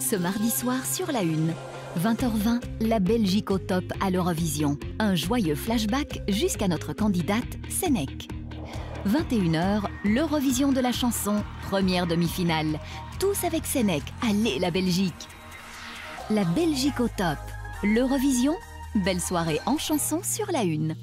Ce mardi soir sur la Une, 20h20, la Belgique au top à l'Eurovision. Un joyeux flashback jusqu'à notre candidate, Sénèque. 21h, l'Eurovision de la chanson, première demi-finale. Tous avec Sénèque, allez la Belgique La Belgique au top. L'Eurovision, belle soirée en chanson sur la Une.